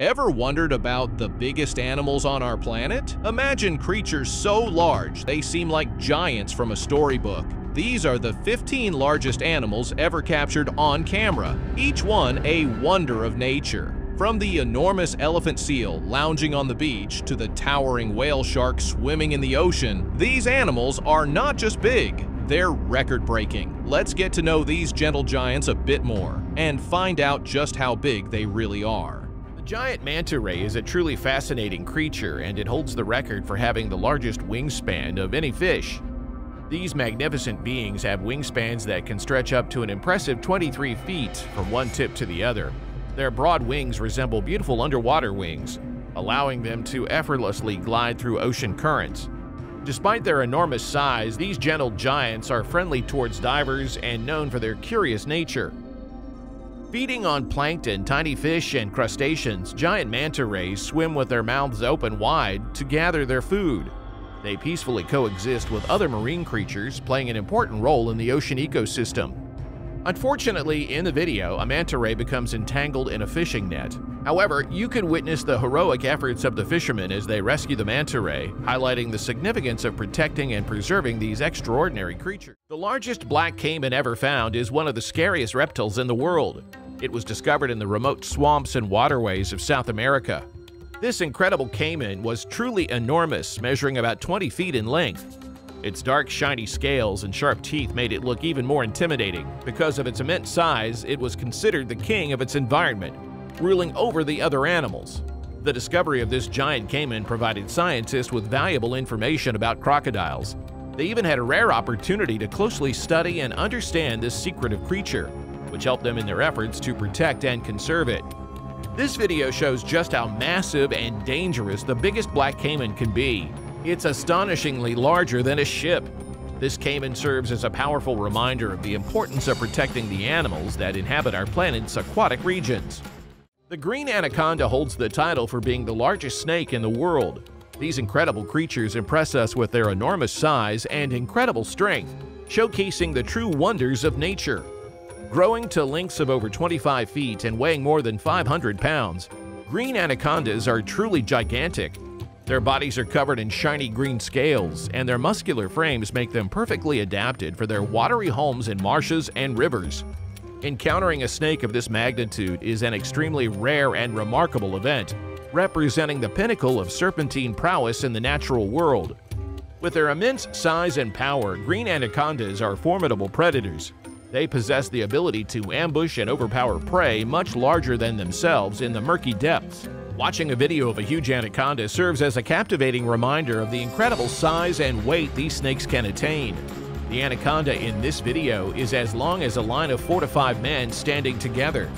Ever wondered about the biggest animals on our planet? Imagine creatures so large they seem like giants from a storybook. These are the 15 largest animals ever captured on camera, each one a wonder of nature. From the enormous elephant seal lounging on the beach to the towering whale shark swimming in the ocean, these animals are not just big, they're record-breaking. Let's get to know these gentle giants a bit more and find out just how big they really are. Giant manta ray is a truly fascinating creature and it holds the record for having the largest wingspan of any fish. These magnificent beings have wingspans that can stretch up to an impressive 23 feet from one tip to the other. Their broad wings resemble beautiful underwater wings, allowing them to effortlessly glide through ocean currents. Despite their enormous size, these gentle giants are friendly towards divers and known for their curious nature. Feeding on plankton, tiny fish, and crustaceans, giant manta rays swim with their mouths open wide to gather their food. They peacefully coexist with other marine creatures, playing an important role in the ocean ecosystem. Unfortunately, in the video, a manta ray becomes entangled in a fishing net. However, you can witness the heroic efforts of the fishermen as they rescue the manta ray, highlighting the significance of protecting and preserving these extraordinary creatures. The largest black caiman ever found is one of the scariest reptiles in the world. It was discovered in the remote swamps and waterways of South America. This incredible caiman was truly enormous, measuring about 20 feet in length. Its dark, shiny scales and sharp teeth made it look even more intimidating. Because of its immense size, it was considered the king of its environment, ruling over the other animals. The discovery of this giant caiman provided scientists with valuable information about crocodiles. They even had a rare opportunity to closely study and understand this secretive creature, which helped them in their efforts to protect and conserve it. This video shows just how massive and dangerous the biggest black caiman can be, it's astonishingly larger than a ship. This caiman serves as a powerful reminder of the importance of protecting the animals that inhabit our planet's aquatic regions. The green anaconda holds the title for being the largest snake in the world. These incredible creatures impress us with their enormous size and incredible strength, showcasing the true wonders of nature. Growing to lengths of over 25 feet and weighing more than 500 pounds, green anacondas are truly gigantic their bodies are covered in shiny green scales, and their muscular frames make them perfectly adapted for their watery homes in marshes and rivers. Encountering a snake of this magnitude is an extremely rare and remarkable event, representing the pinnacle of serpentine prowess in the natural world. With their immense size and power, green anacondas are formidable predators. They possess the ability to ambush and overpower prey much larger than themselves in the murky depths. Watching a video of a huge anaconda serves as a captivating reminder of the incredible size and weight these snakes can attain. The anaconda in this video is as long as a line of four to five men standing together.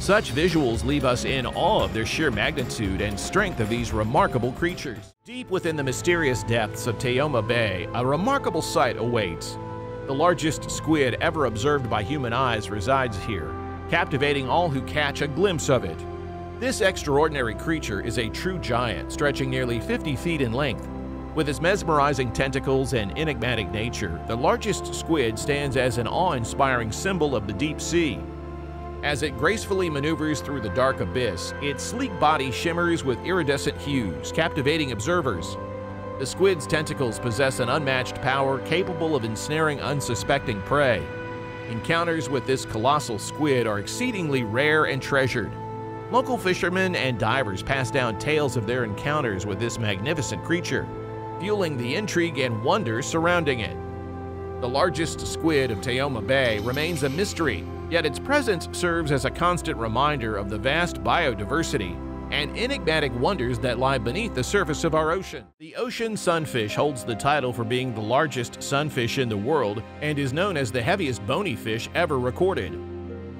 Such visuals leave us in awe of their sheer magnitude and strength of these remarkable creatures. Deep within the mysterious depths of Toyama Bay, a remarkable sight awaits. The largest squid ever observed by human eyes resides here, captivating all who catch a glimpse of it. This extraordinary creature is a true giant, stretching nearly 50 feet in length. With its mesmerizing tentacles and enigmatic nature, the largest squid stands as an awe-inspiring symbol of the deep sea. As it gracefully maneuvers through the dark abyss, its sleek body shimmers with iridescent hues, captivating observers. The squid's tentacles possess an unmatched power capable of ensnaring unsuspecting prey. Encounters with this colossal squid are exceedingly rare and treasured, Local fishermen and divers pass down tales of their encounters with this magnificent creature, fueling the intrigue and wonder surrounding it. The largest squid of Toyama Bay remains a mystery, yet its presence serves as a constant reminder of the vast biodiversity and enigmatic wonders that lie beneath the surface of our ocean. The ocean sunfish holds the title for being the largest sunfish in the world and is known as the heaviest bony fish ever recorded.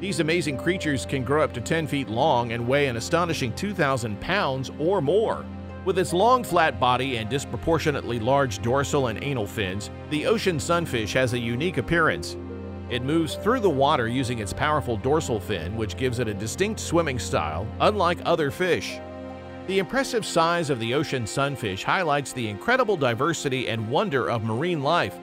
These amazing creatures can grow up to 10 feet long and weigh an astonishing 2,000 pounds or more. With its long flat body and disproportionately large dorsal and anal fins, the ocean sunfish has a unique appearance. It moves through the water using its powerful dorsal fin, which gives it a distinct swimming style, unlike other fish. The impressive size of the ocean sunfish highlights the incredible diversity and wonder of marine life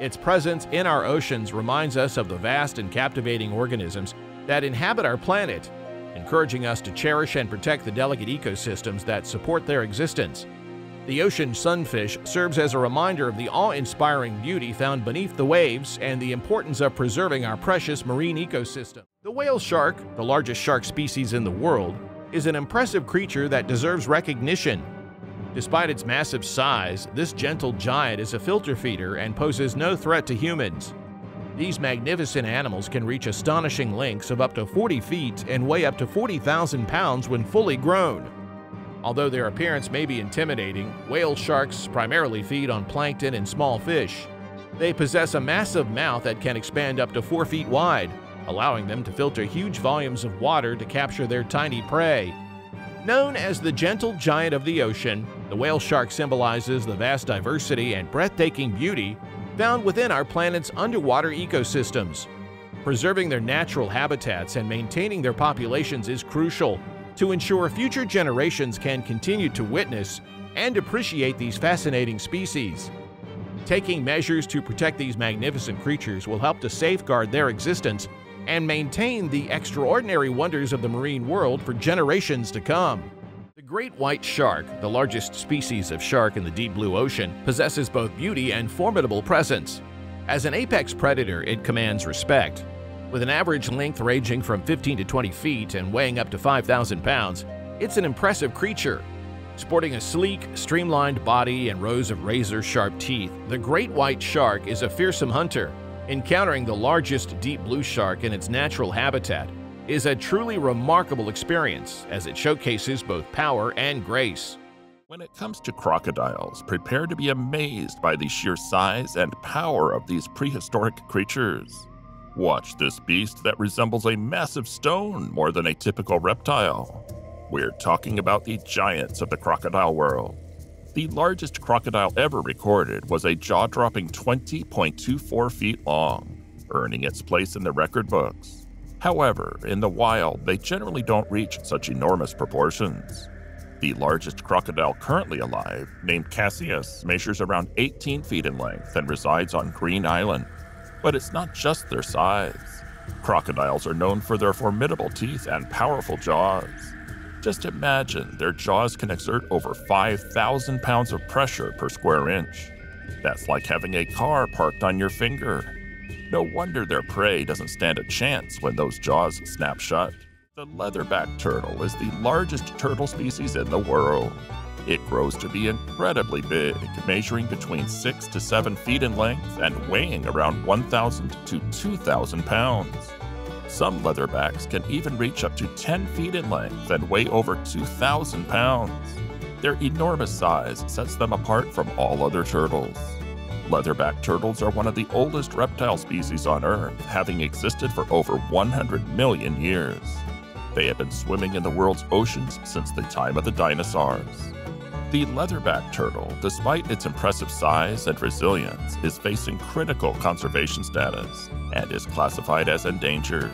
its presence in our oceans reminds us of the vast and captivating organisms that inhabit our planet. encouraging us to cherish and protect the delicate ecosystems that support their existence. The ocean sunfish serves as a reminder of the awe-inspiring beauty found beneath the waves and the importance of preserving our precious marine ecosystem. The whale shark, the largest shark species in the world, is an impressive creature that deserves recognition. Despite its massive size, this gentle giant is a filter feeder and poses no threat to humans. These magnificent animals can reach astonishing lengths of up to 40 feet and weigh up to 40,000 pounds when fully grown. Although their appearance may be intimidating, whale sharks primarily feed on plankton and small fish. They possess a massive mouth that can expand up to 4 feet wide, allowing them to filter huge volumes of water to capture their tiny prey. Known as the gentle giant of the ocean, the whale shark symbolizes the vast diversity and breathtaking beauty found within our planet's underwater ecosystems. Preserving their natural habitats and maintaining their populations is crucial to ensure future generations can continue to witness and appreciate these fascinating species. Taking measures to protect these magnificent creatures will help to safeguard their existence and maintain the extraordinary wonders of the marine world for generations to come. The great white shark, the largest species of shark in the deep blue ocean, possesses both beauty and formidable presence. As an apex predator, it commands respect, with an average length ranging from 15 to 20 feet and weighing up to 5,000 pounds, it's an impressive creature. Sporting a sleek, streamlined body and rows of razor-sharp teeth, the great white shark is a fearsome hunter. Encountering the largest deep blue shark in its natural habitat is a truly remarkable experience as it showcases both power and grace. When it comes to crocodiles, prepare to be amazed by the sheer size and power of these prehistoric creatures. Watch this beast that resembles a massive stone more than a typical reptile. We're talking about the giants of the crocodile world. The largest crocodile ever recorded was a jaw dropping 20.24 feet long, earning its place in the record books. However, in the wild, they generally don't reach such enormous proportions. The largest crocodile currently alive, named Cassius, measures around 18 feet in length and resides on Green Island, but it's not just their size. Crocodiles are known for their formidable teeth and powerful jaws. Just imagine their jaws can exert over 5,000 pounds of pressure per square inch. That's like having a car parked on your finger. No wonder their prey doesn't stand a chance when those jaws snap shut. The leatherback turtle is the largest turtle species in the world. It grows to be incredibly big, measuring between 6 to 7 feet in length and weighing around 1,000 to 2,000 pounds. Some leatherbacks can even reach up to 10 feet in length and weigh over 2,000 pounds. Their enormous size sets them apart from all other turtles. Leatherback turtles are one of the oldest reptile species on Earth, having existed for over 100 million years. They have been swimming in the world's oceans since the time of the dinosaurs. The leatherback turtle, despite its impressive size and resilience, is facing critical conservation status and is classified as endangered.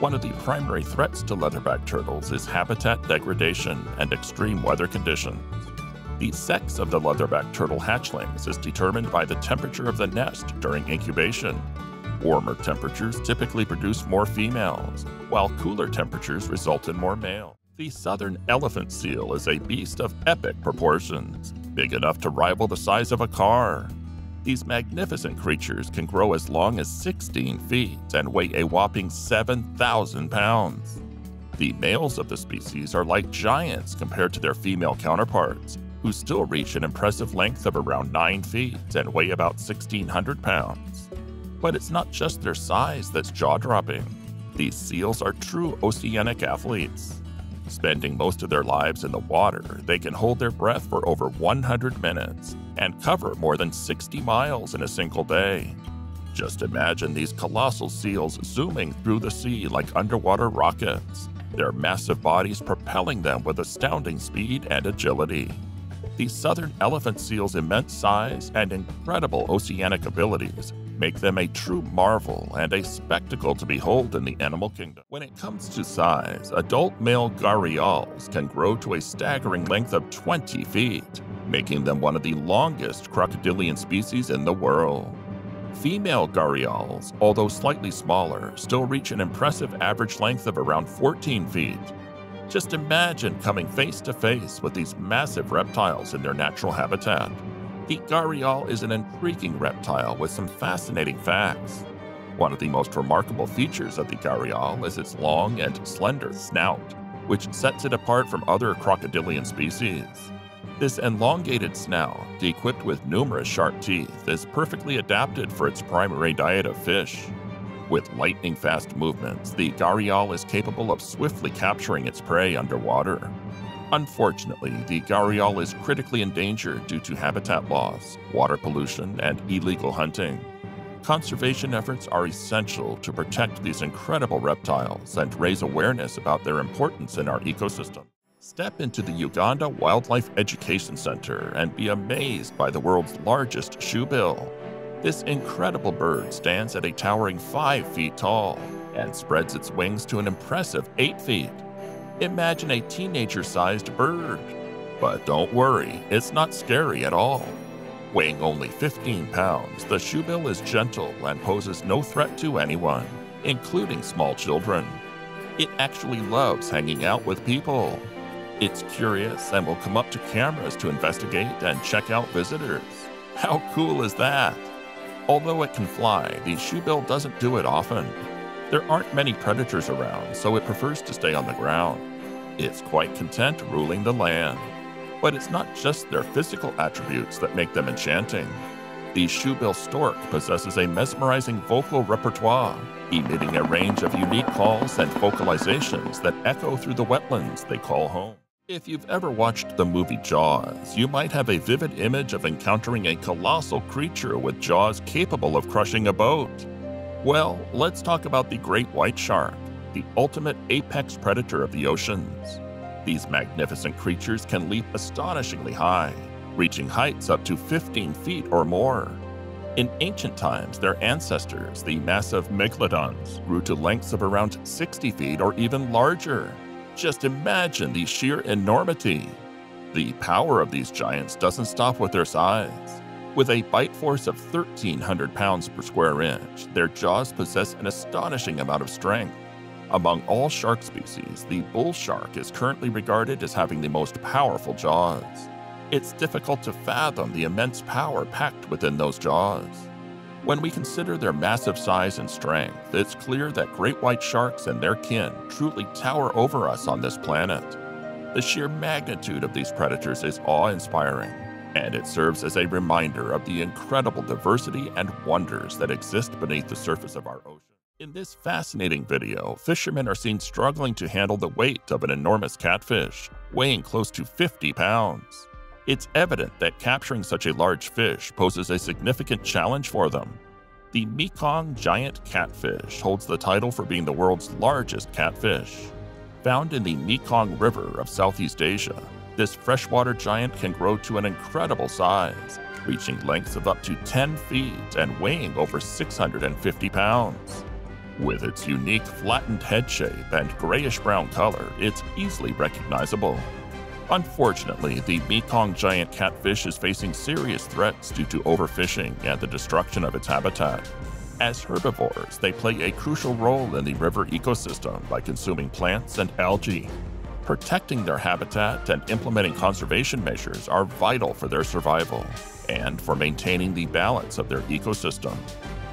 One of the primary threats to leatherback turtles is habitat degradation and extreme weather conditions. The sex of the leatherback turtle hatchlings is determined by the temperature of the nest during incubation. Warmer temperatures typically produce more females, while cooler temperatures result in more males. The southern elephant seal is a beast of epic proportions, big enough to rival the size of a car. These magnificent creatures can grow as long as 16 feet and weigh a whopping 7,000 pounds. The males of the species are like giants compared to their female counterparts, who still reach an impressive length of around 9 feet and weigh about 1,600 pounds. But it's not just their size that's jaw dropping. These seals are true oceanic athletes. Spending most of their lives in the water, they can hold their breath for over 100 minutes and cover more than 60 miles in a single day. Just imagine these colossal seals zooming through the sea like underwater rockets, their massive bodies propelling them with astounding speed and agility. The southern elephant seal's immense size and incredible oceanic abilities make them a true marvel and a spectacle to behold in the animal kingdom. When it comes to size, adult male gharials can grow to a staggering length of 20 feet, making them one of the longest crocodilian species in the world. Female gharials, although slightly smaller, still reach an impressive average length of around 14 feet. Just imagine coming face to face with these massive reptiles in their natural habitat. The gharial is an intriguing reptile with some fascinating facts. One of the most remarkable features of the gharial is its long and slender snout, which sets it apart from other crocodilian species. This elongated snout, equipped with numerous sharp teeth, is perfectly adapted for its primary diet of fish. With lightning fast movements, the gharial is capable of swiftly capturing its prey underwater. Unfortunately, the gharial is critically endangered due to habitat loss, water pollution, and illegal hunting. Conservation efforts are essential to protect these incredible reptiles and raise awareness about their importance in our ecosystem. Step into the Uganda Wildlife Education Center and be amazed by the world's largest shoebill. This incredible bird stands at a towering 5 feet tall and spreads its wings to an impressive 8 feet. Imagine a teenager sized bird. But don't worry, it's not scary at all. Weighing only 15 pounds, the shoebill is gentle and poses no threat to anyone, including small children. It actually loves hanging out with people. It's curious and will come up to cameras to investigate and check out visitors. How cool is that? Although it can fly, the shoebill doesn't do it often. There aren't many predators around, so it prefers to stay on the ground. It's quite content ruling the land. But it's not just their physical attributes that make them enchanting. The shoebill stork possesses a mesmerizing vocal repertoire, emitting a range of unique calls and vocalizations that echo through the wetlands they call home. If you've ever watched the movie Jaws, you might have a vivid image of encountering a colossal creature with jaws capable of crushing a boat. Well, let's talk about the great white shark, the ultimate apex predator of the oceans. These magnificent creatures can leap astonishingly high, reaching heights up to 15 feet or more. In ancient times, their ancestors, the massive megalodons, grew to lengths of around 60 feet or even larger. Just imagine the sheer enormity. The power of these giants doesn't stop with their size. With a bite force of 1,300 pounds per square inch, their jaws possess an astonishing amount of strength. Among all shark species, the bull shark is currently regarded as having the most powerful jaws. It's difficult to fathom the immense power packed within those jaws. When we consider their massive size and strength, it's clear that great white sharks and their kin truly tower over us on this planet. The sheer magnitude of these predators is awe inspiring, and it serves as a reminder of the incredible diversity and wonders that exist beneath the surface of our ocean. In this fascinating video, fishermen are seen struggling to handle the weight of an enormous catfish, weighing close to 50 pounds. It's evident that capturing such a large fish poses a significant challenge for them. The Mekong giant catfish holds the title for being the world's largest catfish. Found in the Mekong River of Southeast Asia, this freshwater giant can grow to an incredible size, reaching lengths of up to 10 feet and weighing over 650 pounds. With its unique flattened head shape and grayish brown color, it's easily recognizable. Unfortunately, the Mekong giant catfish is facing serious threats due to overfishing and the destruction of its habitat. As herbivores, they play a crucial role in the river ecosystem by consuming plants and algae. Protecting their habitat and implementing conservation measures are vital for their survival and for maintaining the balance of their ecosystem.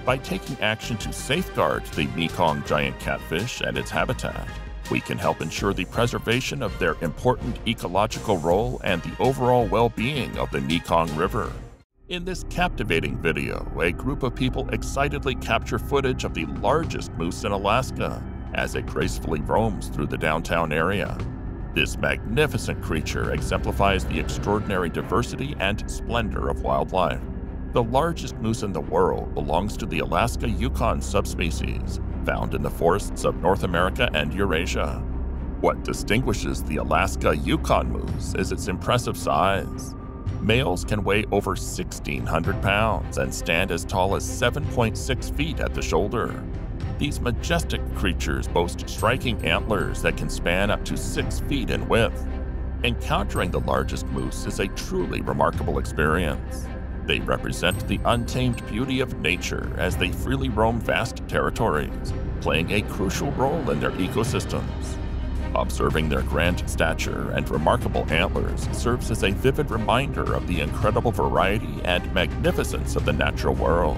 By taking action to safeguard the Mekong giant catfish and its habitat, we can help ensure the preservation of their important ecological role and the overall well-being of the Mekong River. In this captivating video, a group of people excitedly capture footage of the largest moose in Alaska as it gracefully roams through the downtown area. This magnificent creature exemplifies the extraordinary diversity and splendor of wildlife. The largest moose in the world belongs to the Alaska Yukon subspecies, found in the forests of North America and Eurasia. What distinguishes the Alaska Yukon moose is its impressive size. Males can weigh over 1,600 pounds and stand as tall as 7.6 feet at the shoulder. These majestic creatures boast striking antlers that can span up to 6 feet in width. Encountering the largest moose is a truly remarkable experience. They represent the untamed beauty of nature as they freely roam vast territories, playing a crucial role in their ecosystems. Observing their grand stature and remarkable antlers serves as a vivid reminder of the incredible variety and magnificence of the natural world.